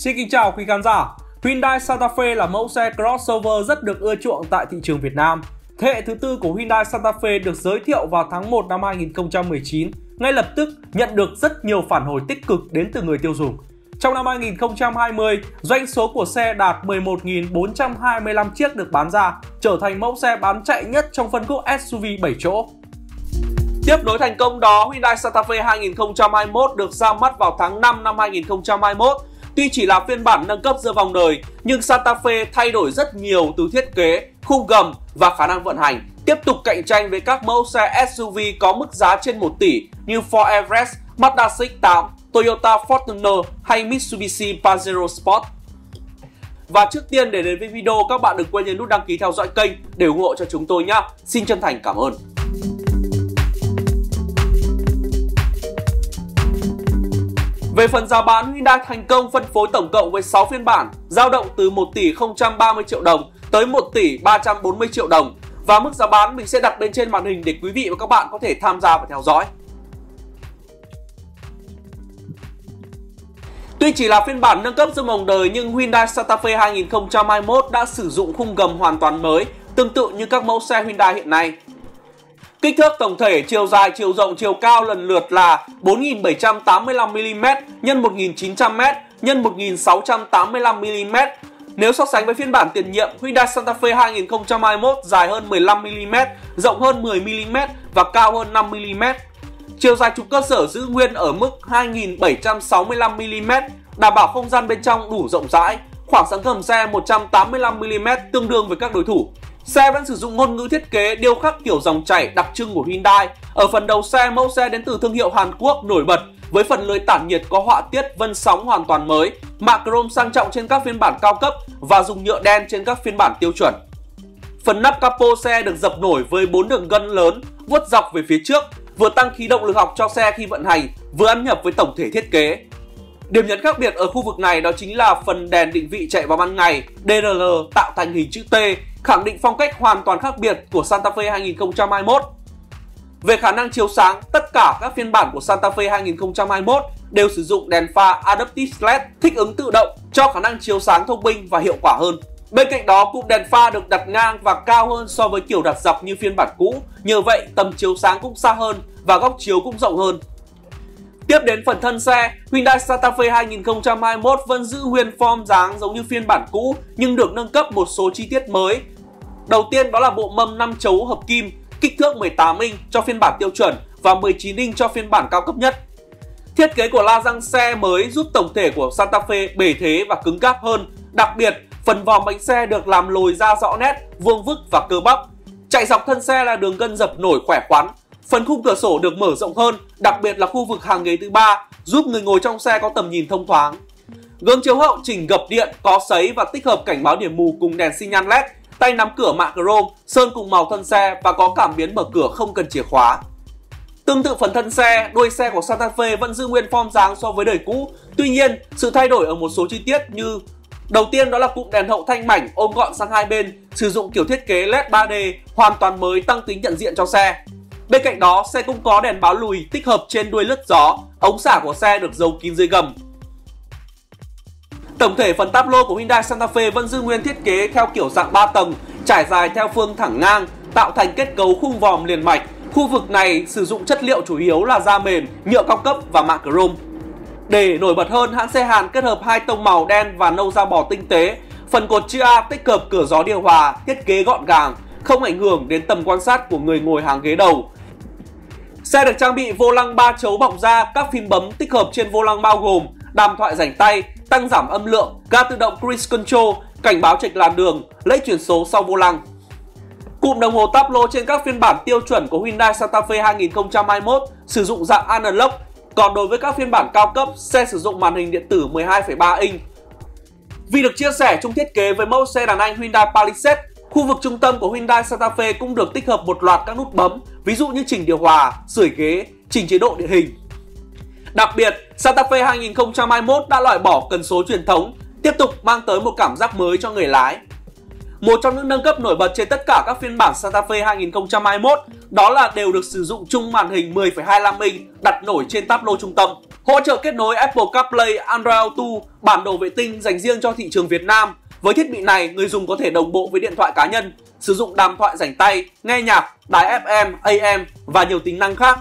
Xin kính chào quý khán giả. Hyundai Santa Fe là mẫu xe crossover rất được ưa chuộng tại thị trường Việt Nam. Thế hệ thứ tư của Hyundai Santa Fe được giới thiệu vào tháng 1 năm 2019, ngay lập tức nhận được rất nhiều phản hồi tích cực đến từ người tiêu dùng. Trong năm 2020, doanh số của xe đạt 11.425 chiếc được bán ra, trở thành mẫu xe bán chạy nhất trong phân khúc SUV 7 chỗ. Tiếp nối thành công đó, Hyundai Santa Fe 2021 được ra mắt vào tháng 5 năm 2021. Tuy chỉ là phiên bản nâng cấp giữa vòng đời, nhưng Santa Fe thay đổi rất nhiều từ thiết kế, khung gầm và khả năng vận hành, tiếp tục cạnh tranh với các mẫu xe SUV có mức giá trên 1 tỷ như Ford Everest, Mazda CX-8, Toyota Fortuner hay Mitsubishi Pajero Sport. Và trước tiên để đến với video, các bạn đừng quên nhấn nút đăng ký theo dõi kênh để ủng hộ cho chúng tôi nhé. Xin chân thành cảm ơn. Về phần giá bán, Hyundai thành công phân phối tổng cộng với 6 phiên bản, giao động từ 1 tỷ 030 triệu đồng tới 1 tỷ 340 triệu đồng. Và mức giá bán mình sẽ đặt bên trên màn hình để quý vị và các bạn có thể tham gia và theo dõi. Tuy chỉ là phiên bản nâng cấp dương mồng đời nhưng Hyundai Santa Fe 2021 đã sử dụng khung gầm hoàn toàn mới, tương tự như các mẫu xe Hyundai hiện nay. Kích thước tổng thể chiều dài, chiều rộng, chiều cao lần lượt là 4.785 mm x 1900m x 1685mm. Nếu so sánh với phiên bản tiền nhiệm, Hyundai Santa Fe 2021 dài hơn 15mm, rộng hơn 10mm và cao hơn 5mm. Chiều dài trục cơ sở giữ nguyên ở mức 2.765 mm đảm bảo không gian bên trong đủ rộng rãi. Khoảng sáng gầm xe 185mm tương đương với các đối thủ. Xe vẫn sử dụng ngôn ngữ thiết kế điêu khắc kiểu dòng chảy đặc trưng của Hyundai. Ở phần đầu xe, mẫu xe đến từ thương hiệu Hàn Quốc nổi bật với phần lưới tản nhiệt có họa tiết vân sóng hoàn toàn mới, mạ chrome sang trọng trên các phiên bản cao cấp và dùng nhựa đen trên các phiên bản tiêu chuẩn. Phần nắp capo xe được dập nổi với bốn đường gân lớn vuốt dọc về phía trước, vừa tăng khí động lực học cho xe khi vận hành, vừa ăn nhập với tổng thể thiết kế. Điểm nhấn khác biệt ở khu vực này đó chính là phần đèn định vị chạy vào ban ngày DRL tạo thành hình chữ T, khẳng định phong cách hoàn toàn khác biệt của Santa Fe 2021. Về khả năng chiếu sáng, tất cả các phiên bản của Santa Fe 2021 đều sử dụng đèn pha Adaptive LED thích ứng tự động cho khả năng chiếu sáng thông minh và hiệu quả hơn. Bên cạnh đó, cụm đèn pha được đặt ngang và cao hơn so với kiểu đặt dọc như phiên bản cũ. Nhờ vậy, tầm chiếu sáng cũng xa hơn và góc chiếu cũng rộng hơn. Tiếp đến phần thân xe, Hyundai Santa Fe 2021 vẫn giữ nguyên form dáng giống như phiên bản cũ nhưng được nâng cấp một số chi tiết mới. Đầu tiên đó là bộ mâm 5 chấu hợp kim, kích thước 18 inch cho phiên bản tiêu chuẩn và 19 inch cho phiên bản cao cấp nhất. Thiết kế của la răng xe mới giúp tổng thể của Santa Fe bề thế và cứng cáp hơn. Đặc biệt, phần vòm bánh xe được làm lồi ra rõ nét, vuông vức và cơ bắp. Chạy dọc thân xe là đường gân dập nổi khỏe khoắn, Phần khung cửa sổ được mở rộng hơn, đặc biệt là khu vực hàng ghế thứ ba, giúp người ngồi trong xe có tầm nhìn thông thoáng. Gương chiếu hậu chỉnh gập điện, có sấy và tích hợp cảnh báo điểm mù cùng đèn xi nhan LED, tay nắm cửa mạ chrome, sơn cùng màu thân xe và có cảm biến mở cửa không cần chìa khóa. Tương tự phần thân xe, đuôi xe của Santa Fe vẫn giữ nguyên form dáng so với đời cũ. Tuy nhiên, sự thay đổi ở một số chi tiết như Đầu tiên đó là cụm đèn hậu thanh mảnh ôm gọn sang hai bên, sử dụng kiểu thiết kế LED 3D hoàn toàn mới tăng tính nhận diện cho xe. Bên cạnh đó, xe cũng có đèn báo lùi tích hợp trên đuôi lướt gió, ống xả của xe được giấu kín dưới gầm. Tổng thể phần táp lô của Hyundai Santa Fe vẫn giữ nguyên thiết kế theo kiểu dạng 3 tầng, trải dài theo phương thẳng ngang, tạo thành kết cấu khung vòm liền mạch. Khu vực này sử dụng chất liệu chủ yếu là da mềm, nhựa cao cấp và mạ chrome. Để nổi bật hơn, hãng xe Hàn kết hợp hai tông màu đen và nâu da bò tinh tế. Phần cột chữ A tích hợp cửa gió điều hòa, thiết kế gọn gàng, không ảnh hưởng đến tầm quan sát của người ngồi hàng ghế đầu. Xe được trang bị vô lăng 3 chấu bọc da, các phím bấm tích hợp trên vô lăng bao gồm đàm thoại rảnh tay, tăng giảm âm lượng, ga tự động cruise control, cảnh báo chệch làn đường, lẫy chuyển số sau vô lăng. Cụm đồng hồ Tablo trên các phiên bản tiêu chuẩn của Hyundai Santa Fe 2021 sử dụng dạng analog, còn đối với các phiên bản cao cấp, xe sử dụng màn hình điện tử 12,3 inch. Vì được chia sẻ chung thiết kế với mẫu xe đàn anh Hyundai Palisade, Khu vực trung tâm của Hyundai Santa Fe cũng được tích hợp một loạt các nút bấm, ví dụ như chỉnh điều hòa, sưởi ghế, chỉnh chế độ địa hình. Đặc biệt, Santa Fe 2021 đã loại bỏ cần số truyền thống, tiếp tục mang tới một cảm giác mới cho người lái. Một trong những nâng cấp nổi bật trên tất cả các phiên bản Santa Fe 2021 đó là đều được sử dụng chung màn hình 10,25 inch đặt nổi trên táp lô trung tâm. Hỗ trợ kết nối Apple CarPlay, Android Auto, bản đồ vệ tinh dành riêng cho thị trường Việt Nam. Với thiết bị này, người dùng có thể đồng bộ với điện thoại cá nhân, sử dụng đàm thoại rảnh tay, nghe nhạc, đài FM, AM và nhiều tính năng khác.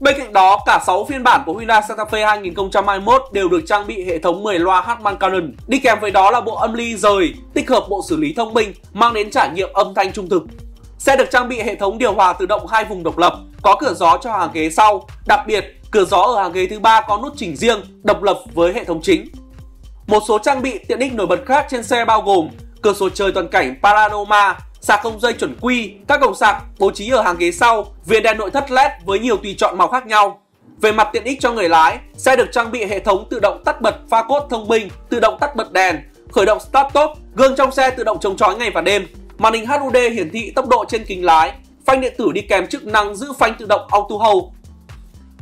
Bên cạnh đó, cả 6 phiên bản của Hyundai Santa Fe 2021 đều được trang bị hệ thống 10 loa Harman Kardon. Đi kèm với đó là bộ âm ly rời, tích hợp bộ xử lý thông minh, mang đến trải nghiệm âm thanh trung thực. Xe được trang bị hệ thống điều hòa tự động hai vùng độc lập, có cửa gió cho hàng ghế sau. Đặc biệt, cửa gió ở hàng ghế thứ ba có nút chỉnh riêng, độc lập với hệ thống chính. Một số trang bị tiện ích nổi bật khác trên xe bao gồm cửa sổ trời toàn cảnh Panorama, sạc không dây chuẩn quy, các cổng sạc bố trí ở hàng ghế sau, viền đèn nội thất LED với nhiều tùy chọn màu khác nhau. Về mặt tiện ích cho người lái, xe được trang bị hệ thống tự động tắt bật pha cốt thông minh, tự động tắt bật đèn, khởi động start stop, gương trong xe tự động chống chói ngày và đêm, màn hình HUD hiển thị tốc độ trên kính lái, phanh điện tử đi kèm chức năng giữ phanh tự động auto hold.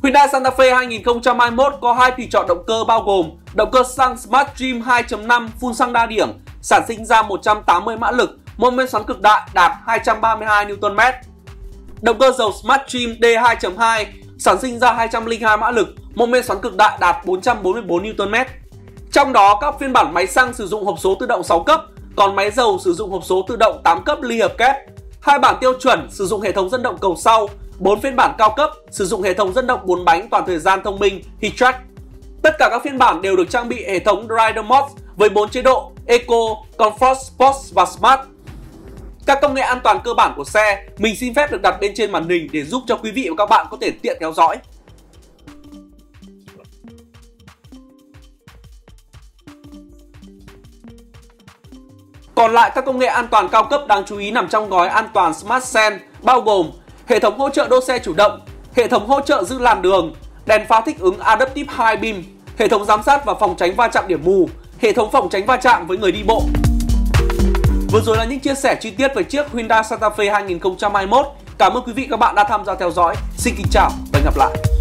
Hyundai Santa Fe 2021 có hai tùy chọn động cơ bao gồm động cơ xăng Smart Dream 2.5 phun xăng đa điểm, sản sinh ra 180 mã lực mô men xoắn cực đại đạt 232 Nm. Động cơ dầu Smart Dream D2.2 sản sinh ra 202 mã lực, mô men xoắn cực đại đạt 444 Nm. Trong đó, các phiên bản máy xăng sử dụng hộp số tự động 6 cấp, còn máy dầu sử dụng hộp số tự động 8 cấp ly hợp kép. Hai bản tiêu chuẩn sử dụng hệ thống dẫn động cầu sau, 4 phiên bản cao cấp sử dụng hệ thống dẫn động 4 bánh toàn thời gian thông minh Heat Tất cả các phiên bản đều được trang bị hệ thống Rider Mode với 4 chế độ Eco, Comfort, Sport và Smart các công nghệ an toàn cơ bản của xe mình xin phép được đặt bên trên màn hình để giúp cho quý vị và các bạn có thể tiện theo dõi. Còn lại các công nghệ an toàn cao cấp đáng chú ý nằm trong gói an toàn Smart Sense bao gồm hệ thống hỗ trợ đỗ xe chủ động, hệ thống hỗ trợ giữ làn đường, đèn pha thích ứng Adaptive High Beam, hệ thống giám sát và phòng tránh va chạm điểm mù, hệ thống phòng tránh va chạm với người đi bộ. Vừa rồi là những chia sẻ chi tiết về chiếc Hyundai Santa Fe 2021. Cảm ơn quý vị các bạn đã tham gia theo dõi. Xin kính chào và hẹn gặp lại.